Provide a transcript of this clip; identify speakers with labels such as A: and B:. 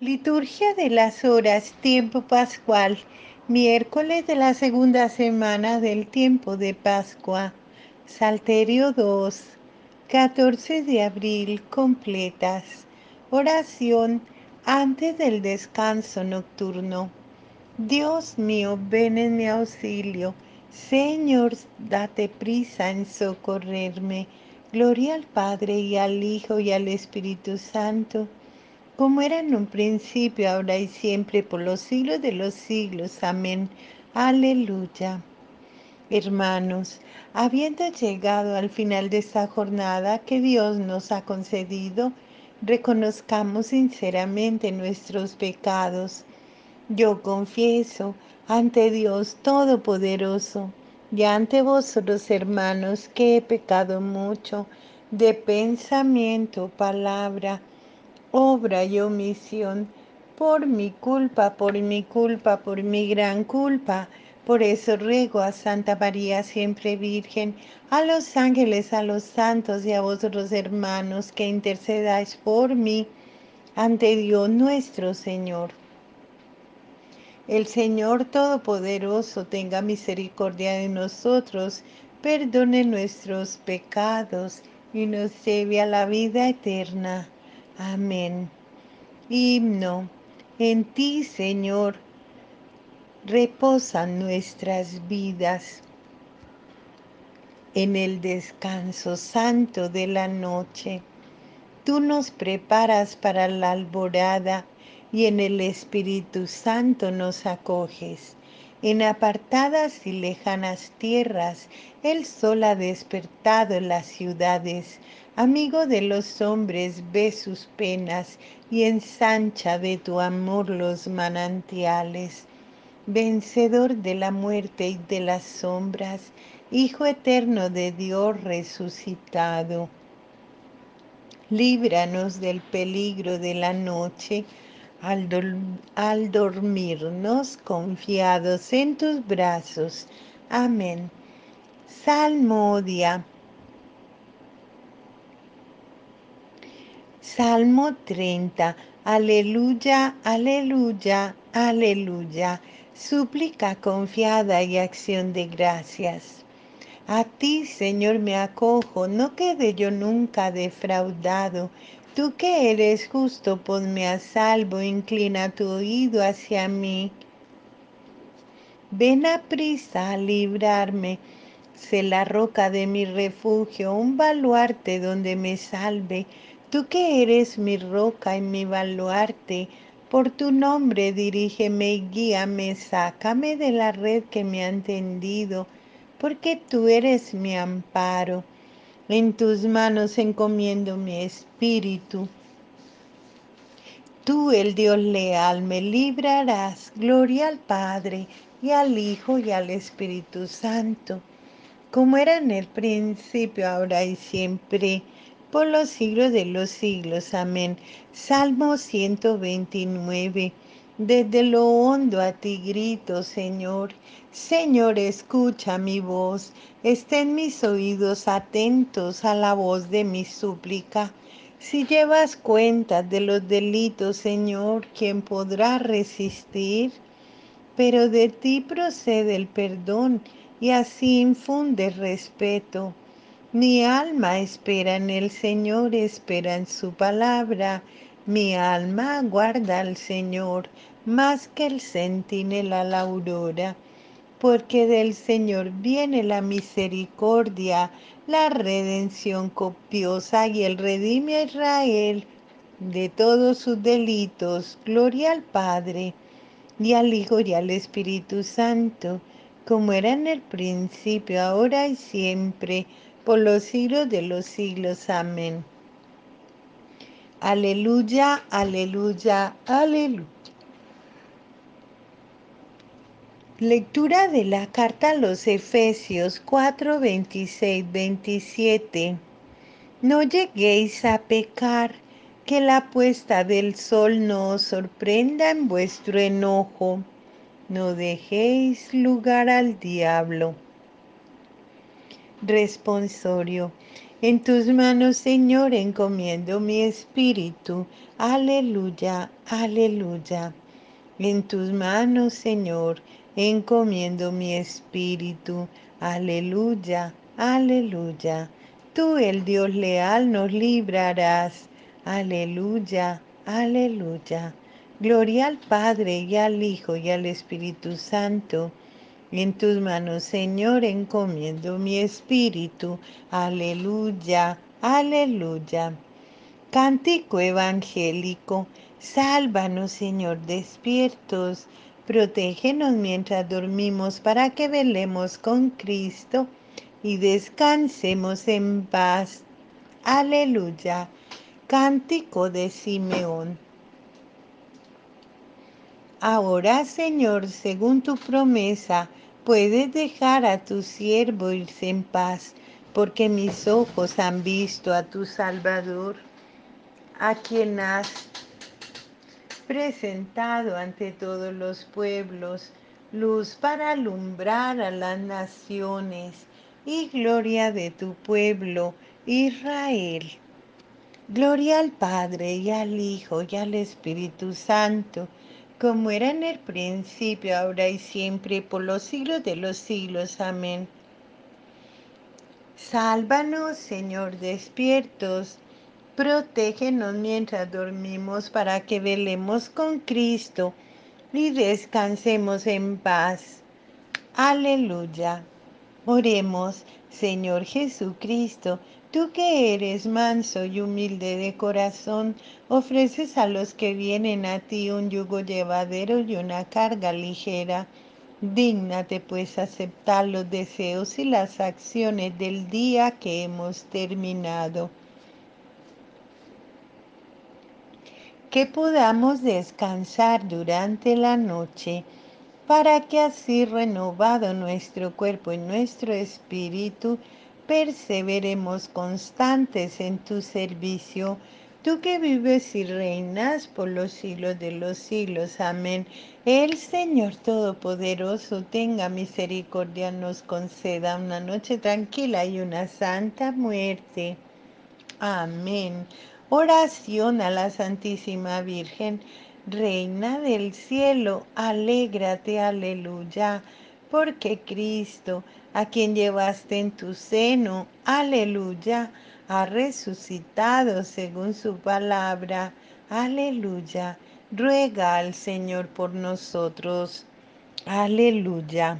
A: Liturgia de las horas, tiempo pascual, miércoles de la segunda semana del tiempo de Pascua, Salterio 2, 14 de abril, completas. Oración antes del descanso nocturno. Dios mío, ven en mi auxilio. Señor, date prisa en socorrerme. Gloria al Padre y al Hijo y al Espíritu Santo como era en un principio, ahora y siempre, por los siglos de los siglos. Amén. Aleluya. Hermanos, habiendo llegado al final de esta jornada que Dios nos ha concedido, reconozcamos sinceramente nuestros pecados. Yo confieso ante Dios Todopoderoso y ante vosotros, hermanos, que he pecado mucho de pensamiento, palabra, obra y omisión, por mi culpa, por mi culpa, por mi gran culpa. Por eso ruego a Santa María, siempre Virgen, a los ángeles, a los santos y a vosotros hermanos, que intercedáis por mí ante Dios nuestro Señor. El Señor Todopoderoso tenga misericordia de nosotros, perdone nuestros pecados y nos lleve a la vida eterna. Amén. Himno. En ti, Señor, reposan nuestras vidas. En el descanso santo de la noche, tú nos preparas para la alborada y en el Espíritu Santo nos acoges. En apartadas y lejanas tierras, el sol ha despertado las ciudades. Amigo de los hombres, ve sus penas y ensancha de tu amor los manantiales. Vencedor de la muerte y de las sombras, Hijo eterno de Dios resucitado. Líbranos del peligro de la noche al, dormirnos confiados en tus brazos. Amén. Salmodia. Salmo 30. Aleluya, aleluya, aleluya. Súplica confiada y acción de gracias. A ti, Señor, me acojo, no quede yo nunca defraudado. Tú que eres justo, ponme a salvo, inclina tu oído hacia mí. Ven a prisa a librarme, sé la roca de mi refugio, un baluarte donde me salve. Tú que eres mi roca y mi baluarte, por tu nombre dirígeme y guíame, sácame de la red que me han tendido, porque tú eres mi amparo. En tus manos encomiendo mi espíritu. Tú, el Dios leal, me librarás. Gloria al Padre, y al Hijo, y al Espíritu Santo, como era en el principio, ahora y siempre por los siglos de los siglos. Amén. Salmo 129. Desde lo hondo a ti grito, Señor. Señor, escucha mi voz. Estén mis oídos atentos a la voz de mi súplica. Si llevas cuenta de los delitos, Señor, ¿quién podrá resistir? Pero de ti procede el perdón y así infunde respeto. Mi alma espera en el Señor, espera en su palabra. Mi alma guarda al Señor más que el centinela la aurora, porque del Señor viene la misericordia, la redención copiosa y el redime a Israel de todos sus delitos. Gloria al Padre y al Hijo y al Espíritu Santo, como era en el principio, ahora y siempre por los siglos de los siglos. Amén. Aleluya, aleluya, aleluya. Lectura de la carta a los Efesios 4, 26, 27. No lleguéis a pecar, que la puesta del sol no os sorprenda en vuestro enojo. No dejéis lugar al diablo. Responsorio. En tus manos, Señor, encomiendo mi espíritu. Aleluya, aleluya. En tus manos, Señor, encomiendo mi espíritu. Aleluya, aleluya. Tú, el Dios leal, nos librarás. Aleluya, aleluya. Gloria al Padre y al Hijo y al Espíritu Santo en tus manos, Señor, encomiendo mi espíritu. Aleluya, aleluya. Cántico evangélico. Sálvanos, Señor, despiertos. Protégenos mientras dormimos para que velemos con Cristo y descansemos en paz. Aleluya. Cántico de Simeón. Ahora, Señor, según tu promesa, puedes dejar a tu siervo irse en paz, porque mis ojos han visto a tu Salvador, a quien has presentado ante todos los pueblos, luz para alumbrar a las naciones y gloria de tu pueblo, Israel. Gloria al Padre y al Hijo y al Espíritu Santo como era en el principio, ahora y siempre, por los siglos de los siglos. Amén. Sálvanos, Señor, despiertos. Protégenos mientras dormimos para que velemos con Cristo y descansemos en paz. Aleluya. Oremos, Señor Jesucristo Tú que eres manso y humilde de corazón, ofreces a los que vienen a ti un yugo llevadero y una carga ligera. Dígnate pues aceptar los deseos y las acciones del día que hemos terminado. Que podamos descansar durante la noche para que así renovado nuestro cuerpo y nuestro espíritu, perseveremos constantes en tu servicio, tú que vives y reinas por los siglos de los siglos. Amén. El Señor Todopoderoso tenga misericordia, nos conceda una noche tranquila y una santa muerte. Amén. Oración a la Santísima Virgen, Reina del cielo, alégrate, aleluya porque Cristo, a quien llevaste en tu seno, aleluya, ha resucitado según su palabra, aleluya. Ruega al Señor por nosotros, aleluya.